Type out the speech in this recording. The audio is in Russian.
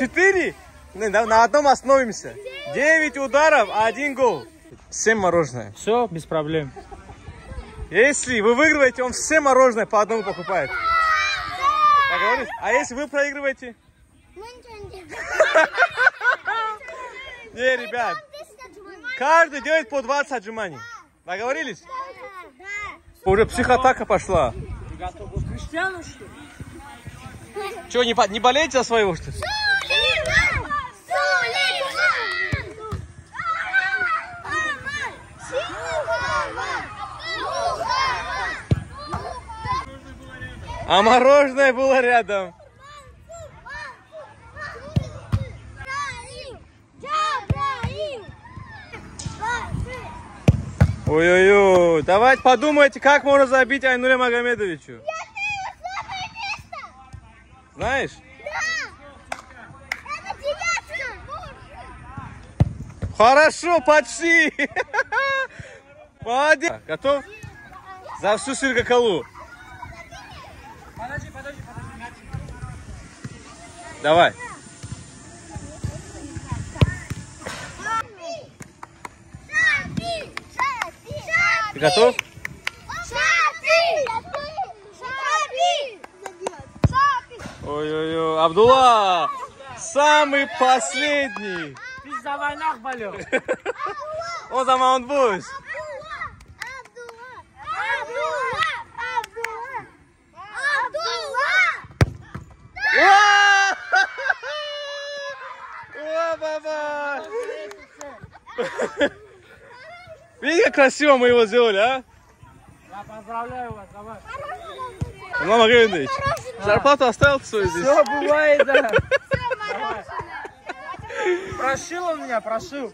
четыре. На, на одном остановимся. Девять ударов, один гол. Семь мороженое. Все, без проблем. Если вы выигрываете, он все мороженое по одному покупает. Договорились? А если вы проигрываете? Не, ребят, каждый делает по 20 отжиманий. Договорились? Уже психотака пошла. Криштиану, что ли? Че, не, не болеете за своего, что ли? А мороженое было рядом. Ой-ой-ой, давайте подумайте, как можно забить Айнуле Магомедовичу. Знаешь? Хорошо, почти. Молодец. Готов? За всю Сиркакалу. Давай. Ты готов? Ой-ой-ой, Абдулла, самый последний. Biz vaynak balıyor. O zaman boş. Баба! Видите, как красиво мы его сделали, а? Я поздравляю вас, давай. Мама Гавинович, зарплату оставил свою здесь? Все бывает, да. Прошил он меня, прошил.